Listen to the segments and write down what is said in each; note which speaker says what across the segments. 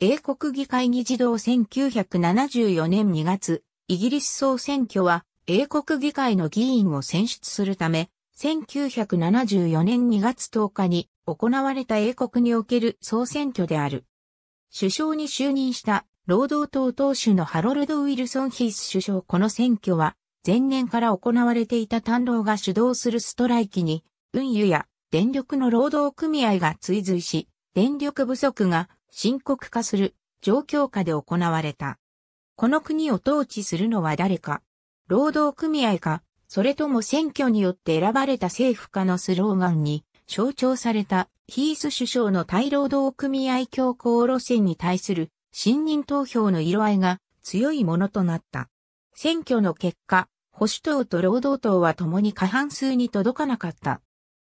Speaker 1: 英国議会議事堂1974年2月、イギリス総選挙は英国議会の議員を選出するため、1974年2月10日に行われた英国における総選挙である。首相に就任した労働党党首のハロルド・ウィルソン・ヒース首相この選挙は前年から行われていた単労が主導するストライキに運輸や電力の労働組合が追随し、電力不足が深刻化する状況下で行われた。この国を統治するのは誰か。労働組合か。それとも選挙によって選ばれた政府家のスローガンに。象徴された。ヒース首相の対労働組合強行路線に対する信任投票の色合いが。強いものとなった。選挙の結果、保守党と労働党は共に過半数に届かなかった。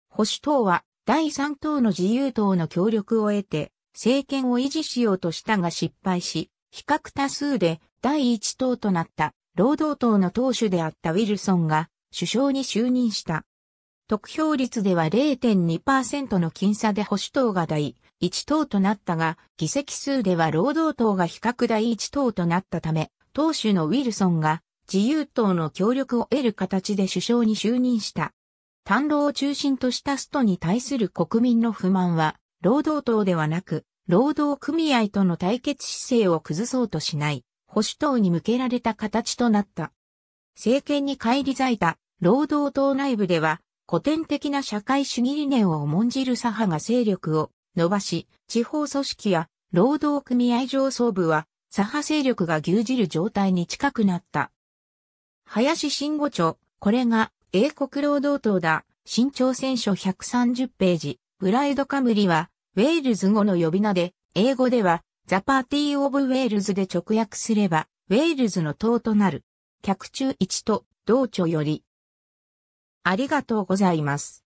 Speaker 1: 保守党は第3党の自由党の協力を得て。政権を維持しようとしたが失敗し、比較多数で第1党となった労働党の党首であったウィルソンが首相に就任した。得票率では0.2%の僅差で保守党が第1党となったが、議席数では労働党が比較第1党となったため、党首のウィルソンが自由党の協力を得る形で首相に就任した。単労を中心としたストに対する国民の不満は、労働党ではなく、労働組合との対決姿勢を崩そうとしない。保守党に向けられた形となった。政権に返り咲いた労働党内部では古典的な社会主義理念を重んじる左派が勢力を伸ばし、地方組織や労働組合上層部は左派勢力が牛耳る状態に近くなった。林信吾著、これが英国労働党だ。新潮選書130ページ。 Plaid Cymru は、ウェールズ語の呼び名で、英語では The Party of Wales で直訳すれば、ウェールズの党となる。脚注一と、同著より。ありがとうございます。